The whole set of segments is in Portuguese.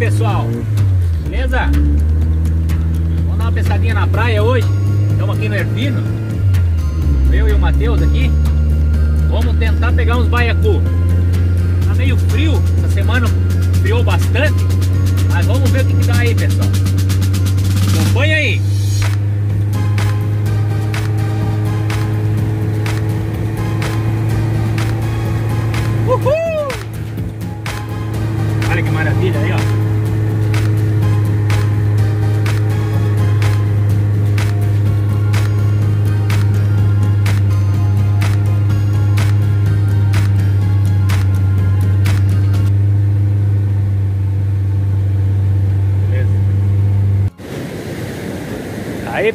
pessoal? Beleza? Vamos dar uma pescadinha na praia hoje. Estamos aqui no Ervino. Eu e o Matheus aqui. Vamos tentar pegar uns baiacu. Tá meio frio. Essa semana friou bastante. Mas vamos ver o que, que dá aí, pessoal. Acompanha aí. Uhul! Olha que maravilha aí, ó.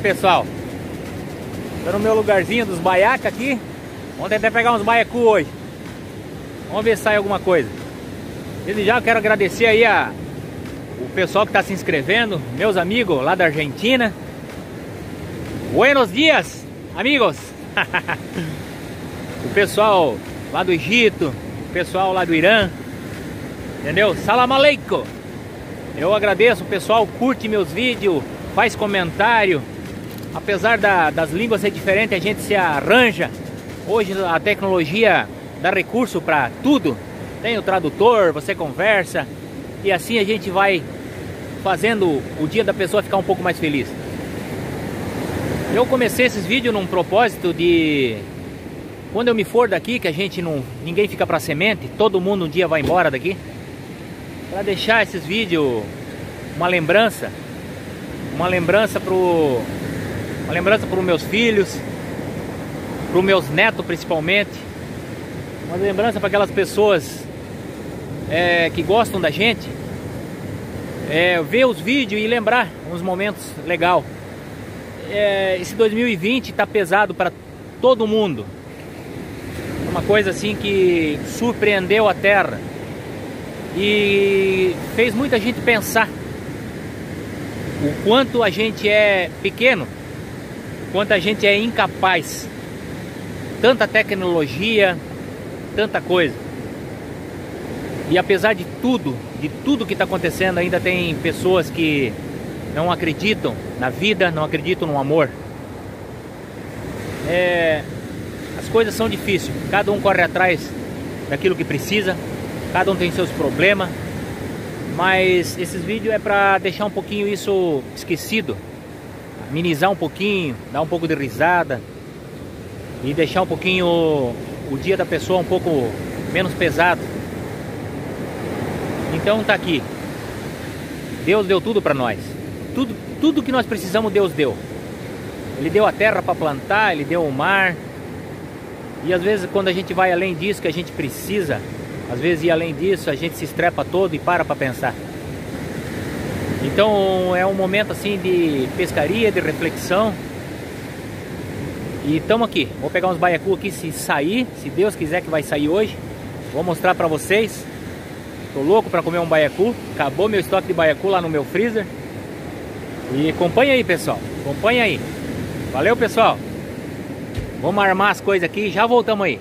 Pessoal, tô no meu lugarzinho dos baiacas aqui. Vamos tentar pegar uns baiacu hoje. Vamos ver se sai alguma coisa. Desde já eu quero agradecer aí a, o pessoal que está se inscrevendo, meus amigos lá da Argentina. Buenos dias, amigos! o pessoal lá do Egito, o pessoal lá do Irã, entendeu? Salam aleikum! Eu agradeço, o pessoal curte meus vídeos, faz comentário. Apesar da, das línguas ser diferentes, a gente se arranja. Hoje a tecnologia dá recurso para tudo. Tem o tradutor, você conversa e assim a gente vai fazendo o dia da pessoa ficar um pouco mais feliz. Eu comecei esses vídeos num propósito de quando eu me for daqui, que a gente não ninguém fica para semente, todo mundo um dia vai embora daqui, para deixar esses vídeos uma lembrança, uma lembrança pro uma lembrança para os meus filhos, para os meus netos principalmente, uma lembrança para aquelas pessoas é, que gostam da gente, é, ver os vídeos e lembrar uns momentos legal. É, esse 2020 está pesado para todo mundo, uma coisa assim que surpreendeu a Terra. E fez muita gente pensar o quanto a gente é pequeno, quanto a gente é incapaz. Tanta tecnologia, tanta coisa. E apesar de tudo, de tudo que está acontecendo, ainda tem pessoas que não acreditam na vida, não acreditam no amor. É, as coisas são difíceis, cada um corre atrás daquilo que precisa, cada um tem seus problemas, mas esses vídeos é para deixar um pouquinho isso esquecido, minimizar um pouquinho, dar um pouco de risada e deixar um pouquinho o dia da pessoa um pouco menos pesado. Então tá aqui. Deus deu tudo para nós. Tudo, tudo que nós precisamos Deus deu. Ele deu a terra para plantar, ele deu o mar. E às vezes quando a gente vai além disso que a gente precisa, às vezes ir além disso, a gente se estrepa todo e para para pensar. Então é um momento assim de pescaria, de reflexão. E estamos aqui. Vou pegar uns baiacu aqui se sair, se Deus quiser que vai sair hoje. Vou mostrar para vocês. Tô louco para comer um baiacu. Acabou meu estoque de baiacu lá no meu freezer. E acompanha aí, pessoal. Acompanha aí. Valeu, pessoal. Vamos armar as coisas aqui e já voltamos aí.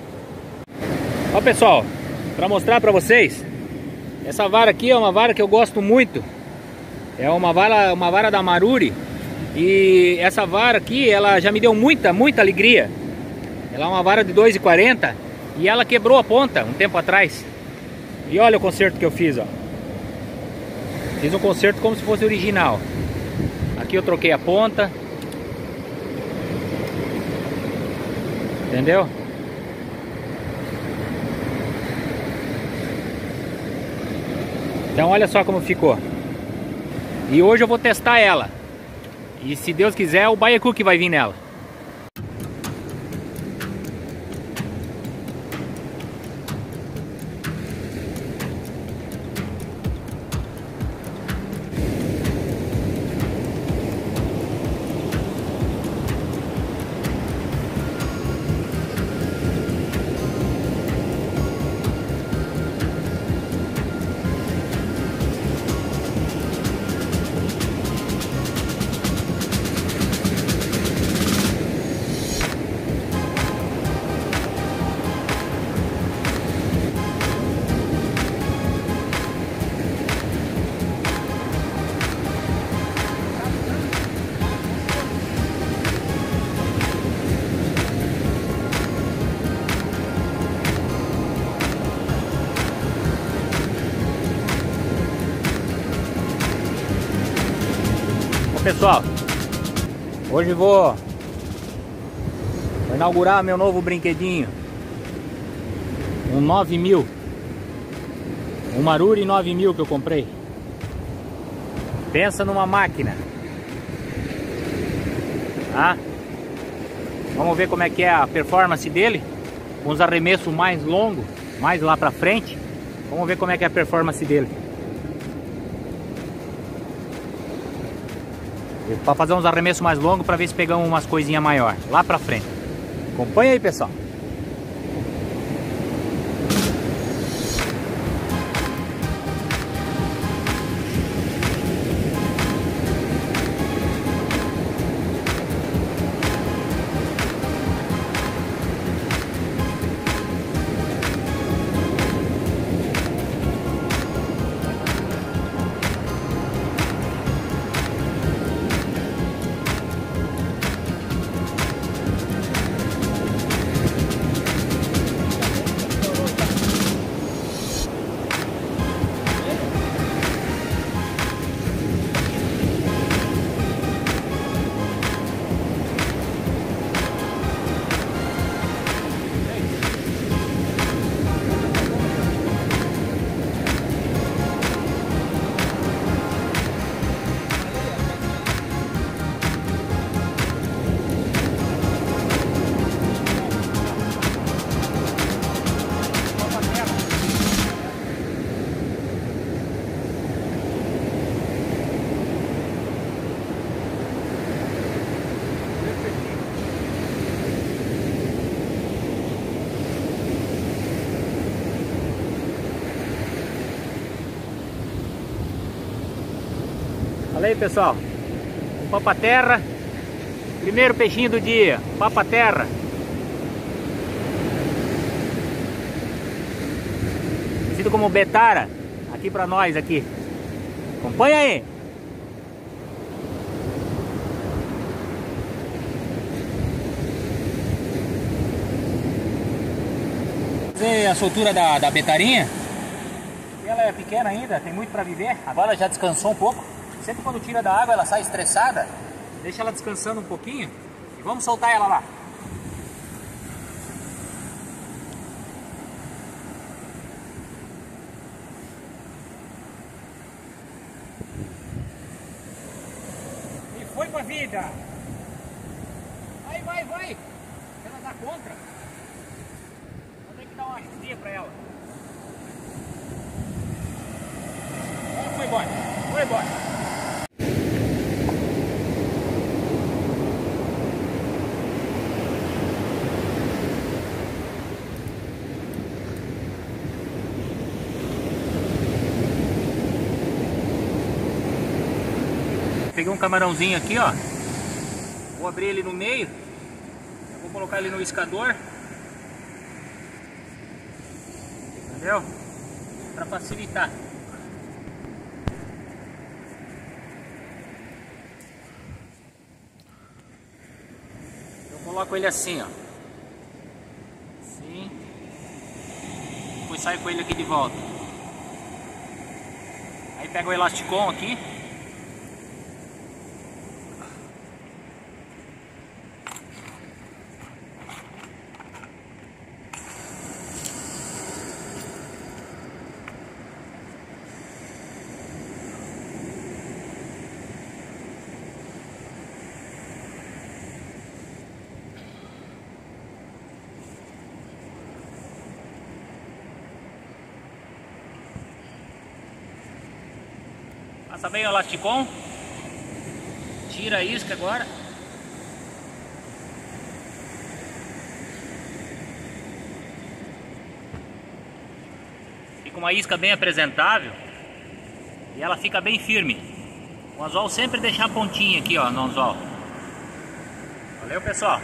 Ó, pessoal, para mostrar para vocês, essa vara aqui é uma vara que eu gosto muito. É uma vara, uma vara da Maruri e essa vara aqui, ela já me deu muita, muita alegria. Ela é uma vara de 2,40 e ela quebrou a ponta um tempo atrás. E olha o conserto que eu fiz, ó. Fiz um conserto como se fosse original. Aqui eu troquei a ponta. Entendeu? Então olha só como ficou. E hoje eu vou testar ela. E se Deus quiser, o baiacu que vai vir nela. Hoje vou, inaugurar meu novo brinquedinho. Um 9000. Um Maruri 9000 que eu comprei. Pensa numa máquina. Tá? Vamos ver como é que é a performance dele. Com os arremessos mais longos, mais lá pra frente. Vamos ver como é que é a performance dele. Para fazer uns arremessos mais longos para ver se pegamos umas coisinhas maior lá pra frente. Acompanha aí, pessoal. Pessoal, papa terra, primeiro peixinho do dia, papa terra. Conhecido como betara, aqui pra nós aqui. Acompanha aí. Fazer a soltura da, da betarinha. Ela é pequena ainda, tem muito para viver. Agora já descansou um pouco. Sempre quando tira da água ela sai estressada, deixa ela descansando um pouquinho e vamos soltar ela lá. E foi com a vida. Vai, vai, vai. Ela dá contra. Vou ter que dar uma ajuda pra ela. Foi embora. Foi embora. Peguei um camarãozinho aqui, ó. Vou abrir ele no meio. Vou colocar ele no escador. Entendeu? Para facilitar. Eu coloco ele assim, ó. Assim. Depois saio com ele aqui de volta. Aí pega o elasticon aqui. Passa bem o elasticon. Tira a isca agora. Fica uma isca bem apresentável. E ela fica bem firme. O anzol sempre deixar a pontinha aqui ó, no anzol. Valeu pessoal.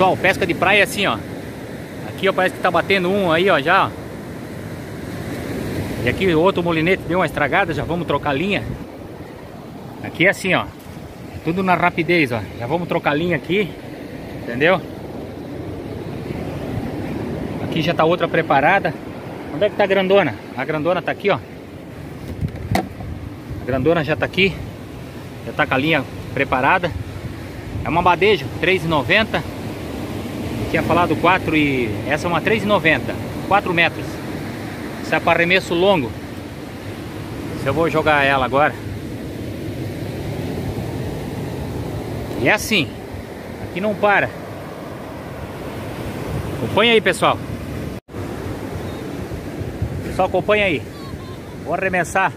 Pessoal, pesca de praia é assim, ó. Aqui ó, parece que tá batendo um aí, ó, já. E aqui outro molinete deu uma estragada, já vamos trocar linha. Aqui é assim, ó. Tudo na rapidez, ó. Já vamos trocar linha aqui. Entendeu? Aqui já tá outra preparada. Onde é que tá a grandona? A grandona tá aqui, ó. A grandona já tá aqui. Já tá com a linha preparada. É uma badejo, R$3,90. Tinha falado 4 e... Essa é uma 3,90. 4 metros. Isso é para arremesso longo. Se eu vou jogar ela agora. E é assim. Aqui não para. Acompanha aí, pessoal. Pessoal, acompanha aí. Vou arremessar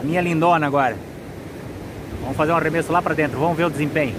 a minha lindona agora. Vamos fazer um arremesso lá para dentro. Vamos ver o desempenho.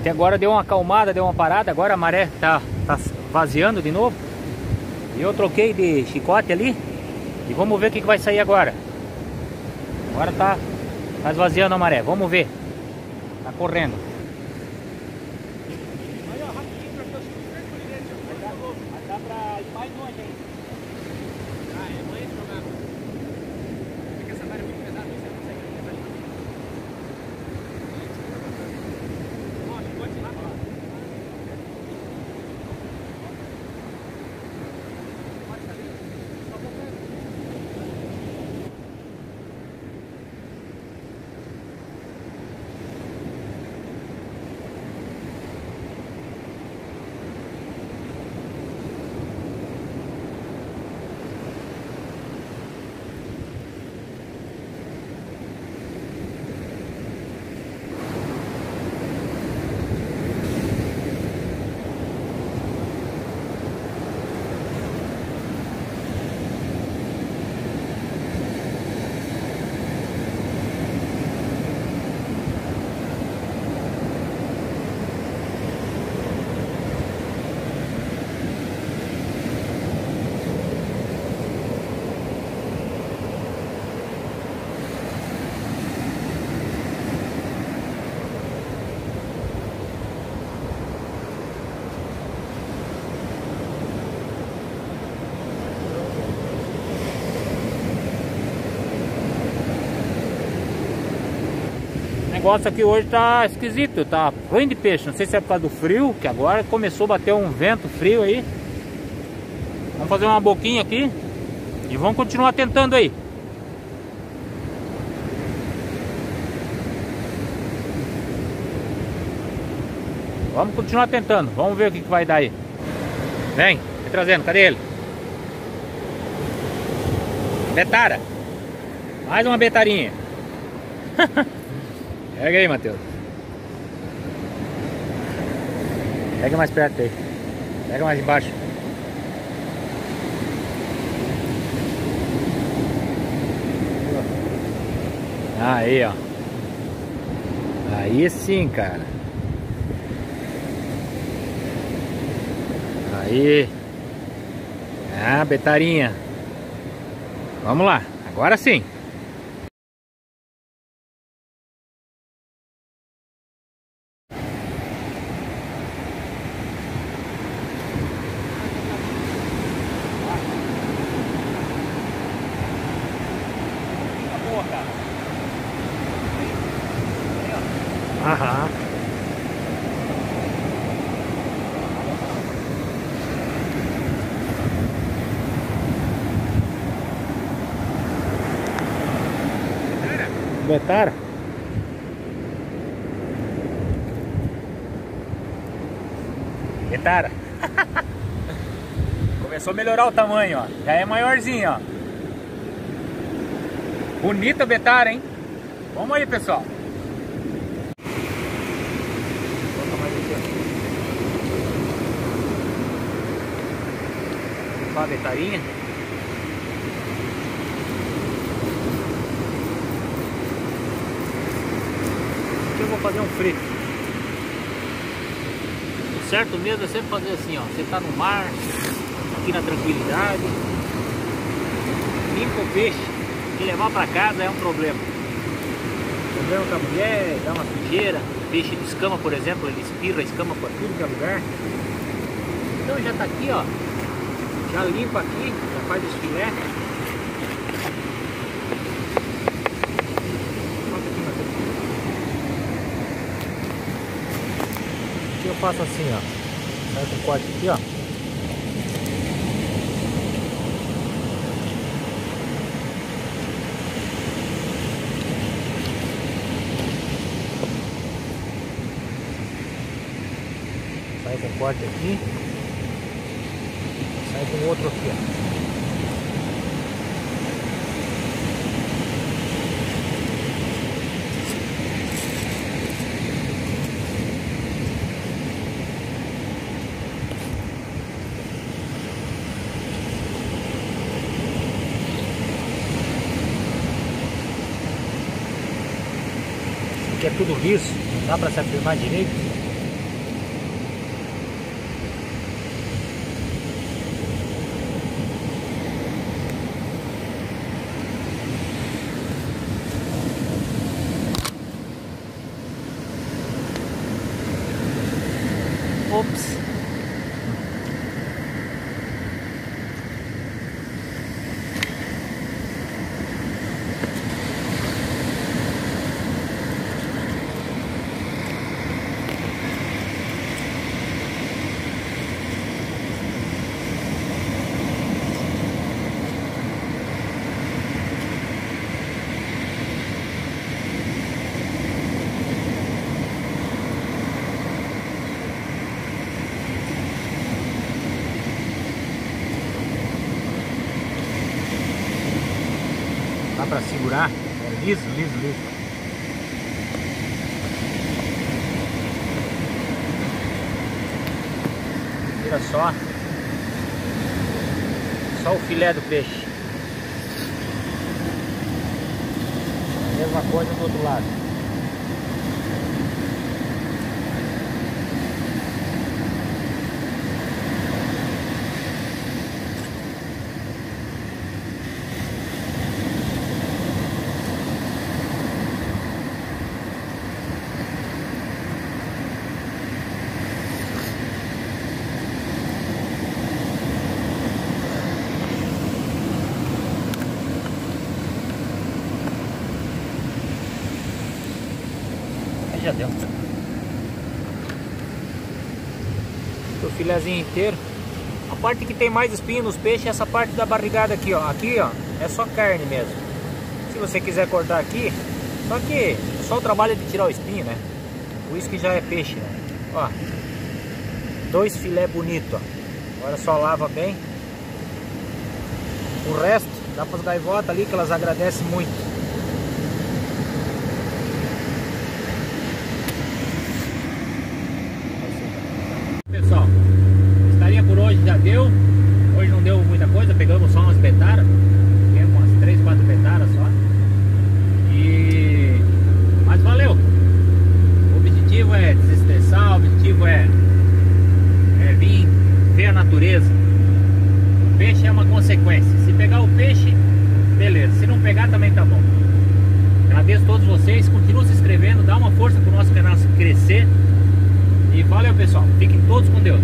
Até agora deu uma acalmada, deu uma parada, agora a maré tá, tá vaziando de novo. E eu troquei de chicote ali. E vamos ver o que, que vai sair agora. Agora tá, tá esvaziando a maré, vamos ver. Tá correndo. Dá pra ir mais longe aí. Negócio aqui hoje tá esquisito, tá ruim de peixe. Não sei se é por causa do frio, que agora começou a bater um vento frio aí. Vamos fazer uma boquinha aqui e vamos continuar tentando aí. Vamos continuar tentando, vamos ver o que, que vai dar aí. Vem, vem trazendo, cadê ele? Betara. Mais uma betarinha. Pega aí, Matheus. Pega mais perto aí. Pega mais embaixo. Aí, ó. Aí sim, cara. Aí. Ah, betarinha. Vamos lá. Agora sim. Betara, Betara. Começou a melhorar o tamanho, ó. Já é maiorzinho, ó. Bonita Betara, hein? Vamos aí, pessoal. Olha a Betarinha. O certo mesmo é sempre fazer assim, ó. Você tá no mar, aqui na tranquilidade. Limpa o peixe, que levar para casa é um problema. Problema com a mulher, dá uma sujeira. Peixe de escama, por exemplo, ele espirra escama para tudo que é lugar. Então já tá aqui, ó. Já limpa aqui, já faz os filé. Faço assim, ó. Sai com corte aqui, ó. Sai com corte aqui. Sai com outro aqui, ó. Aqui é tudo liso, não dá para se afirmar direito. Dá pra segurar? É liso, liso, liso. Tira só. Só o filé do peixe. Mesma coisa do outro lado. Aí já deu. O filézinho inteiro. A parte que tem mais espinho nos peixes é essa parte da barrigada aqui, ó. Aqui, ó, é só carne mesmo. Se você quiser cortar aqui, só que é só o trabalho de tirar o espinho, né? Isso que já é peixe, né? Ó, dois filé bonito, ó. Agora só lava bem. O resto dá para as gaivotas ali que elas agradecem muito. Pessoal, estaria por hoje já deu. Hoje não deu muita coisa, pegamos só umas petaras. Pegamos umas 3, 4 petaras só. E. Mas valeu! O objetivo é desestressar, o objetivo é, é vir ver a natureza. O peixe é uma consequência. Se pegar o peixe, beleza. Se não pegar, também tá bom. Agradeço a todos vocês. Continuem se inscrevendo, dá uma força pro nosso canal crescer. E valeu, pessoal. Fiquem todos com Deus.